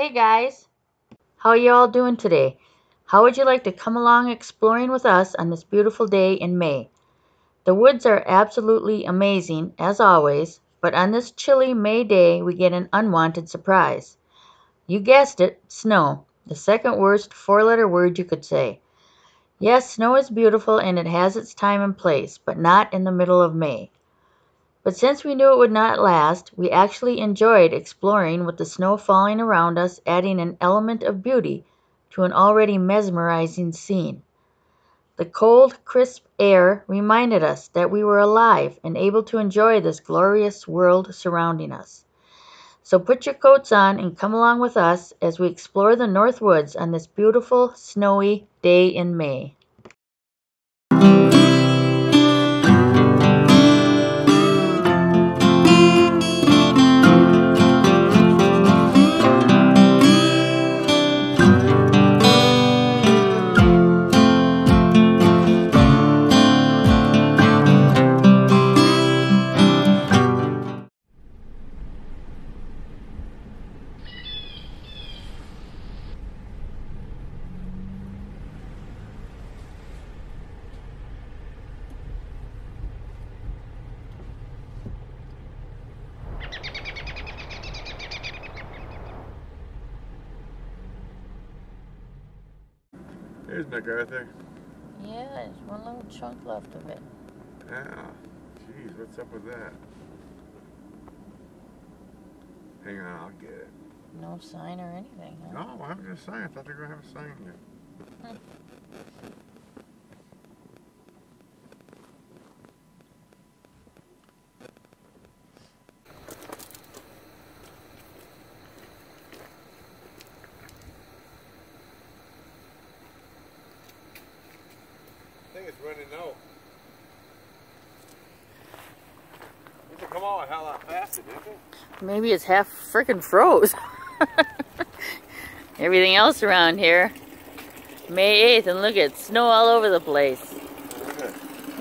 Hey guys, how you all doing today? How would you like to come along exploring with us on this beautiful day in May? The woods are absolutely amazing, as always, but on this chilly May day we get an unwanted surprise. You guessed it, snow, the second worst four-letter word you could say. Yes, snow is beautiful and it has its time and place, but not in the middle of May. But since we knew it would not last, we actually enjoyed exploring with the snow falling around us adding an element of beauty to an already mesmerizing scene. The cold, crisp air reminded us that we were alive and able to enjoy this glorious world surrounding us. So put your coats on and come along with us as we explore the North Woods on this beautiful, snowy day in May. There's MacArthur. Yeah, there's one little chunk left of it. Yeah. Jeez, what's up with that? Hang on, I'll get it. No sign or anything, huh? No, I'm just saying. I thought they were gonna have a sign here. Hmm. Running out. To come on hell lot faster, didn't it? Maybe it's half frickin' froze. Everything else around here. May 8th, and look at snow all over the place.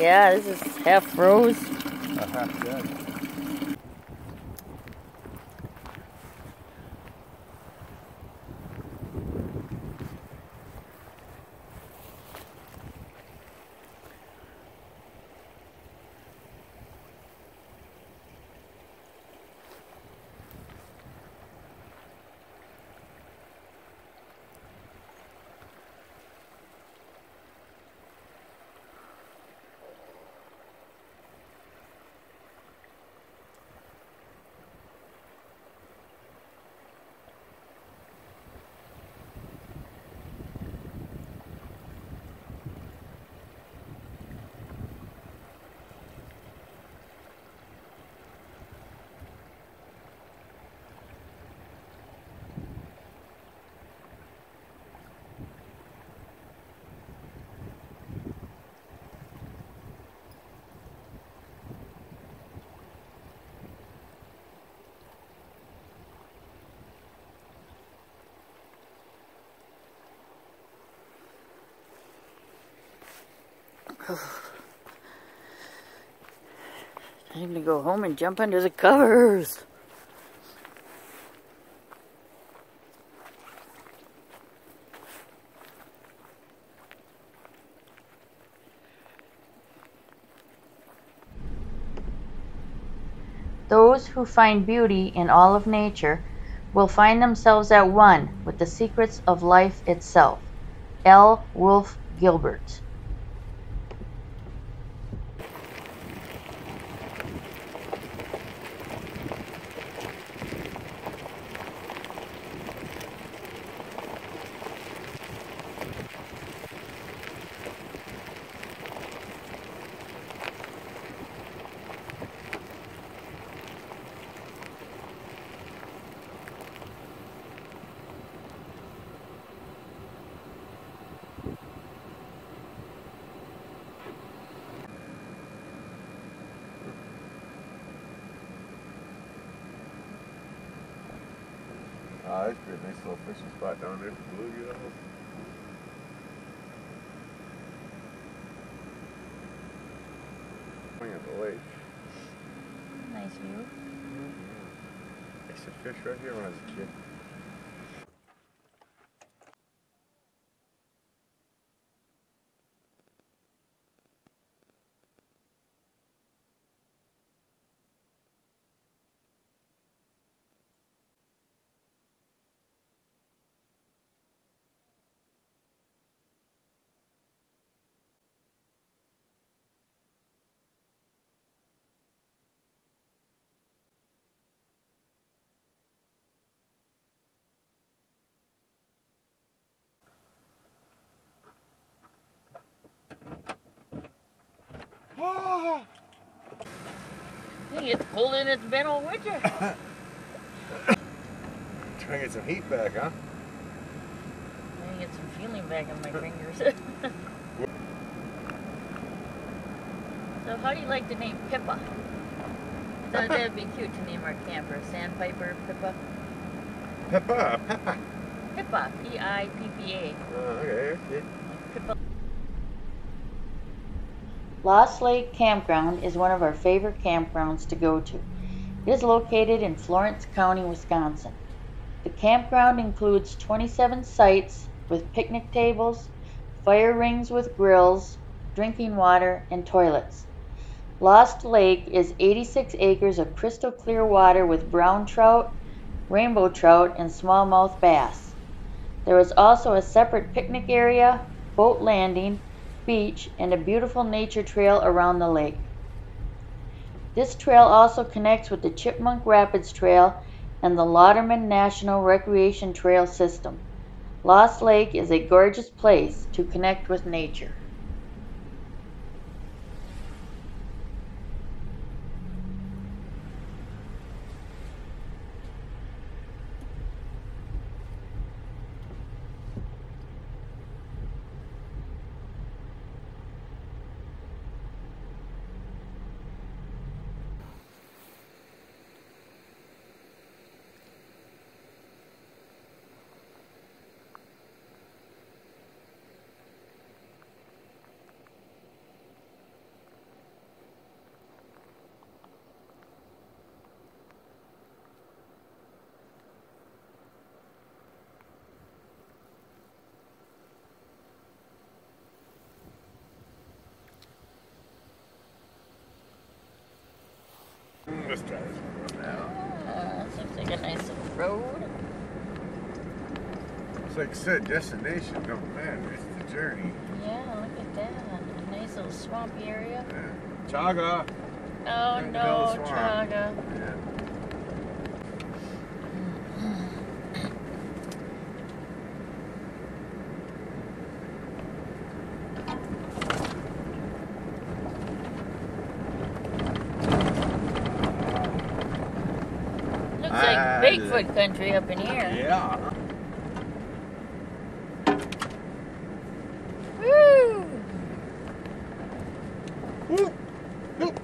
Yeah, this is half froze. A half dead. Time to go home and jump under the covers. Those who find beauty in all of nature will find themselves at one with the secrets of life itself. L. Wolfe Gilbert. Ah, that's a nice little fishing spot down there for bluegills. At the lake. Nice view. I used to fish right here when I was a kid. Hey, it's cold and it's been all winter. Trying to get some heat back, huh? I get some feeling back in my fingers. so how do you like the name Pippa? I thought that'd be cute to name our camper. Sandpiper Pippa. Peppa, Peppa. Pippa. P-I-P-P-A. Oh, okay, okay. Pippa. Lost Lake Campground is one of our favorite campgrounds to go to. It is located in Florence County, Wisconsin. The campground includes 27 sites with picnic tables, fire rings with grills, drinking water, and toilets. Lost Lake is 86 acres of crystal clear water with brown trout, rainbow trout, and smallmouth bass. There is also a separate picnic area, boat landing, beach, and a beautiful nature trail around the lake. This trail also connects with the Chipmunk Rapids Trail and the Lauterman National Recreation Trail System. Lost Lake is a gorgeous place to connect with nature. This. Uh, seems like a nice little road. It's like said, destination don't matter. It's the journey. Yeah, look at that. A nice little swampy area. Yeah. Chaga. Oh Right in the middle no, of the swamp. Chaga. Yeah. Looks Ah, like Bigfoot country up in here. Yeah. Woo! Mm.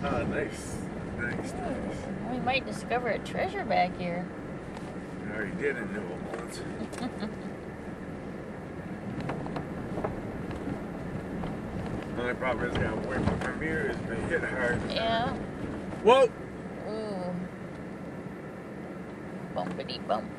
Ah, nice. Nice, nice. We might discover a treasure back here. I already did a new one once. The only problem is I gotta wait for my mirrors to hit hard. Yeah. Whoa! Ooh. Bumpity bump.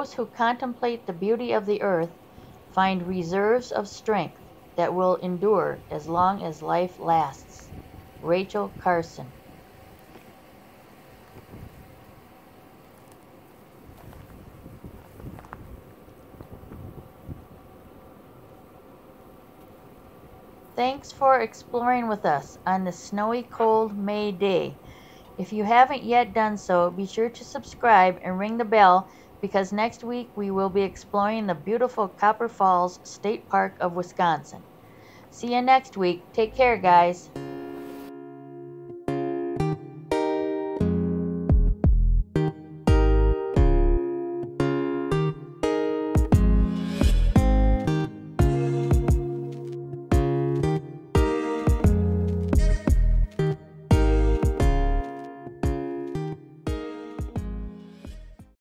Those who contemplate the beauty of the earth find reserves of strength that will endure as long as life lasts. Rachel Carson. Thanks for exploring with us on this snowy, cold May day. If you haven't yet done so, be sure to subscribe and ring the bell because next week we will be exploring the beautiful Copper Falls State Park of Wisconsin. See you next week. Take care, guys.